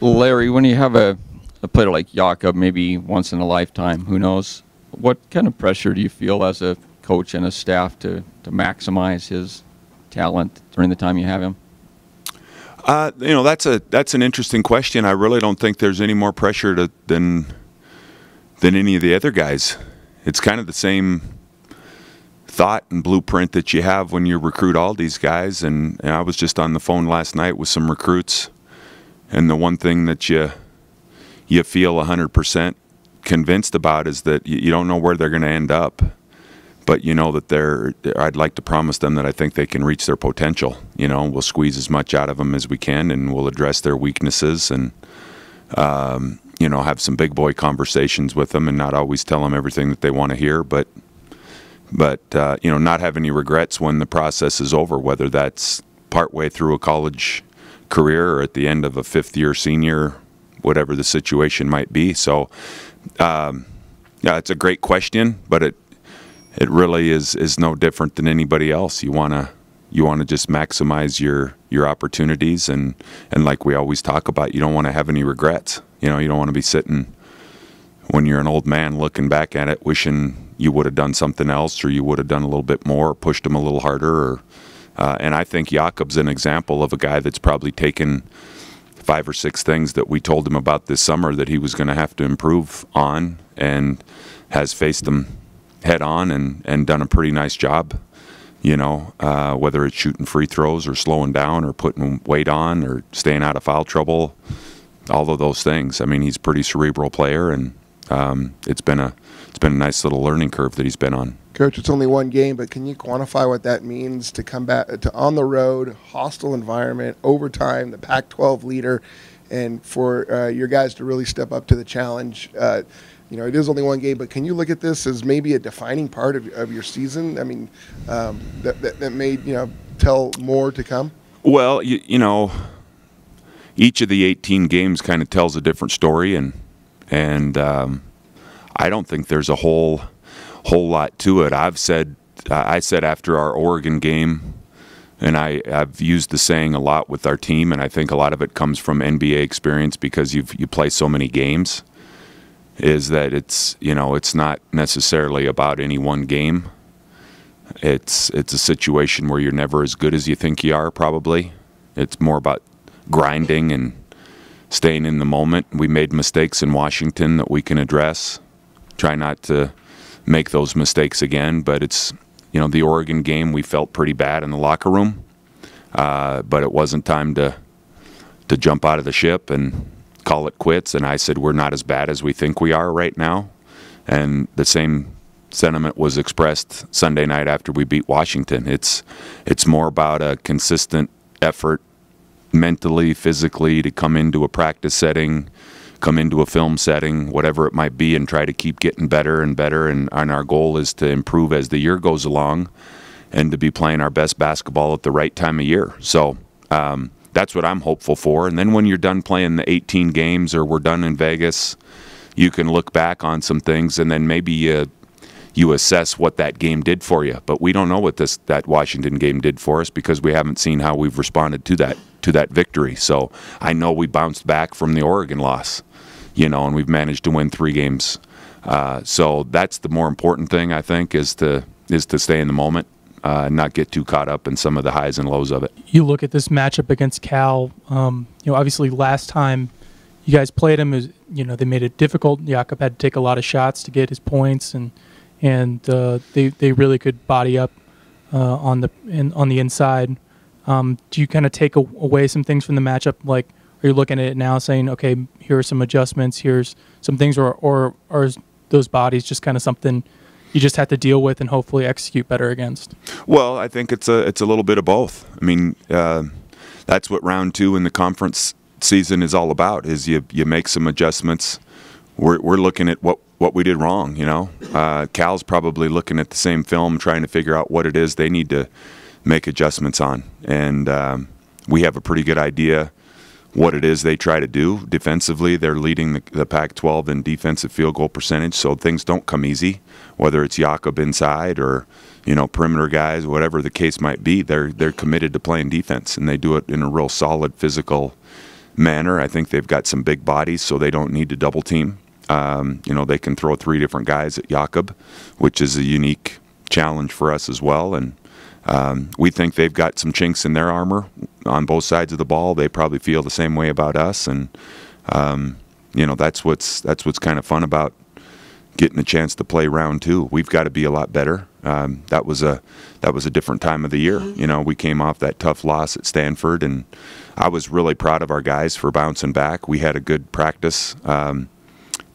Larry, when you have a, a player like Jakob, maybe once in a lifetime, who knows, what kind of pressure do you feel as a coach and a staff to, to maximize his talent during the time you have him? Uh, you know, that's a that's an interesting question. I really don't think there's any more pressure to, than than any of the other guys. It's kind of the same thought and blueprint that you have when you recruit all these guys. And, and I was just on the phone last night with some recruits, and the one thing that you you feel 100% convinced about is that you, don't know where they're going to end up. But you know that they're I'd like to promise them that I think they can reach their potential. You know we'll squeeze as much out of them as we can and we'll address their weaknesses and um, you know have some big boy conversations with them and not always tell them everything that they want to hear. But but uh, you know not have any regrets when the process is over whether that's partway through a college career or at the end of a fifth year senior whatever the situation might be so um, yeah it's a great question but it it really is is no different than anybody else. You want to you want to just maximize your your opportunities and and like we always talk about, you don't want to have any regrets. You know, you don't want to be sitting when you're an old man looking back at it, wishing you would have done something else or you would have done a little bit more, or pushed him a little harder. Or uh, and I think Jakob's an example of a guy that's probably taken five or six things that we told him about this summer that he was going to have to improve on and has faced them head on and, and done a pretty nice job. You know, uh, whether it's shooting free throws or slowing down or putting weight on or staying out of foul trouble, all of those things. I mean, he's a pretty cerebral player, and um, it's been a it's been a nice little learning curve that he's been on. Coach, it's only one game, but can you quantify what that means to come back to on the road, hostile environment, overtime, the Pac-12 leader, and for uh, your guys to really step up to the challenge? Uh, you know, it is only one game, but can you look at this as maybe a defining part of, of your season? I mean, um, that, that, that may, you know, tell more to come? Well, you, you know, each of the 18 games kind of tells a different story, and and um, I don't think there's a whole whole lot to it. I've said I said after our Oregon game, and I, I've used the saying a lot with our team, and I think a lot of it comes from NBA experience because you you play so many games is that it's you know it's not necessarily about any one game. It's it's a situation where you're never as good as you think you are. Probably, it's more about grinding and staying in the moment. We made mistakes in Washington that we can address. Try not to make those mistakes again. But it's you know the Oregon game we felt pretty bad in the locker room, uh, but it wasn't time to to jump out of the ship and call it quits. And I said, we're not as bad as we think we are right now. And the same sentiment was expressed Sunday night after we beat Washington. It's it's more about a consistent effort mentally, physically to come into a practice setting, come into a film setting, whatever it might be, and try to keep getting better and better. And, and our goal is to improve as the year goes along and to be playing our best basketball at the right time of year. So um, that's what I'm hopeful for. And then when you're done playing the 18 games or we're done in Vegas, you can look back on some things and then maybe you you assess what that game did for you. But we don't know what this that Washington game did for us because we haven't seen how we've responded to that to that victory. So I know we bounced back from the Oregon loss, you know, and we've managed to win three games. Uh, so that's the more important thing I think is to is to stay in the moment uh, not get too caught up in some of the highs and lows of it. You look at this matchup against Cal. Um, you know, obviously last time you guys played him, is you know they made it difficult. Jakob had to take a lot of shots to get his points, and and uh, they they really could body up uh, on the in, on the inside. Um, do you kind of take a, away some things from the matchup? Like, are you looking at it now, saying, okay, here are some adjustments, here's some things, or or are those bodies just kind of something you just have to deal with and hopefully execute better against? Well, I think it's a it's a little bit of both. I mean, uh, that's what round two in the conference season is all about. Is you you make some adjustments. We're we're looking at what what we did wrong. You know, uh, Cal's probably looking at the same film, trying to figure out what it is they need to make adjustments on, and um, we have a pretty good idea what it is they try to do defensively. They're leading the, the Pac-12 in defensive field goal percentage, so things don't come easy. Whether it's Jakob inside or you know perimeter guys, whatever the case might be, they're they're committed to playing defense, and they do it in a real solid physical manner. I think they've got some big bodies, so they don't need to double team. Um, you know, they can throw three different guys at Jakob, which is a unique challenge for us as well. And um, we think they've got some chinks in their armor on both sides of the ball. They probably feel the same way about us, and um, you know that's what's that's what's kind of fun about getting a chance to play round two. We've got to be a lot better. Um, that was a that was a different time of the year. You know, we came off that tough loss at Stanford, and I was really proud of our guys for bouncing back. We had a good practice. Um,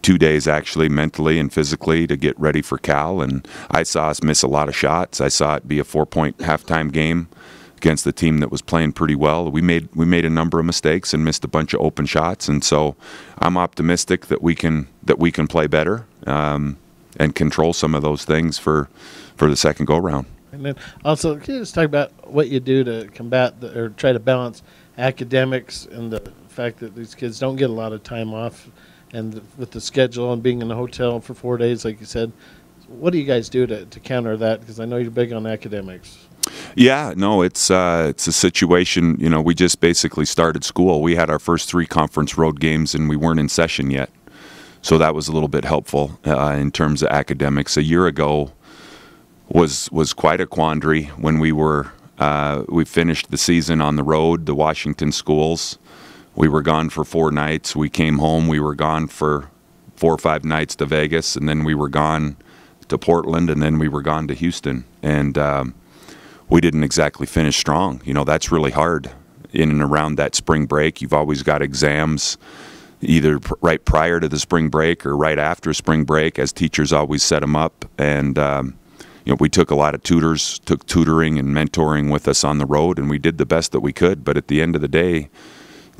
two days actually mentally and physically to get ready for Cal and I saw us miss a lot of shots. I saw it be a four point halftime game against the team that was playing pretty well. We made we made a number of mistakes and missed a bunch of open shots and so I'm optimistic that we can that we can play better um, and control some of those things for for the second go round. And then also, can you just talk about what you do to combat the, or try to balance academics and the fact that these kids don't get a lot of time off, and with the schedule and being in the hotel for four days, like you said, what do you guys do to, to counter that? Because I know you're big on academics. Yeah, no, it's uh, it's a situation. You know, we just basically started school. We had our first three conference road games, and we weren't in session yet, so that was a little bit helpful uh, in terms of academics. A year ago was was quite a quandary when we were uh, we finished the season on the road, the Washington schools. We were gone for four nights. We came home. We were gone for four or five nights to Vegas, and then we were gone to Portland, and then we were gone to Houston. And um, we didn't exactly finish strong. You know, that's really hard in and around that spring break. You've always got exams either pr- right prior to the spring break or right after spring break, as teachers always set them up. And um, you know, we took a lot of tutors, took tutoring and mentoring with us on the road, and we did the best that we could. But at the end of the day,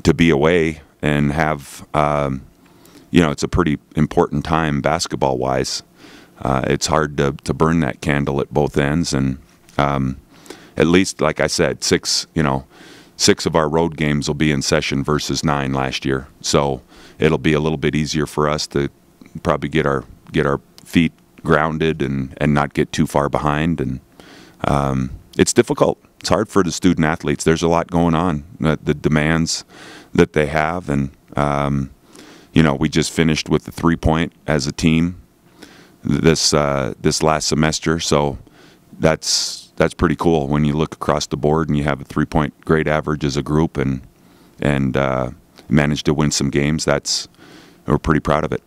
to be away and have, um, you know, it's a pretty important time basketball wise. Uh, it's hard to, to burn that candle at both ends, and um, at least, like I said, six, you know, six of our road games will be in session versus nine last year. So it'll be a little bit easier for us to probably get our get our feet grounded and, and not get too far behind. And um, it's difficult. It's hard for the student athletes. There's a lot going on, uh, the demands that they have. And, um, you know, we just finished with the three point as a team this uh, this last semester. So that's that's pretty cool when you look across the board and you have a three point grade average as a group and and uh, manage to win some games. That's we're pretty proud of it.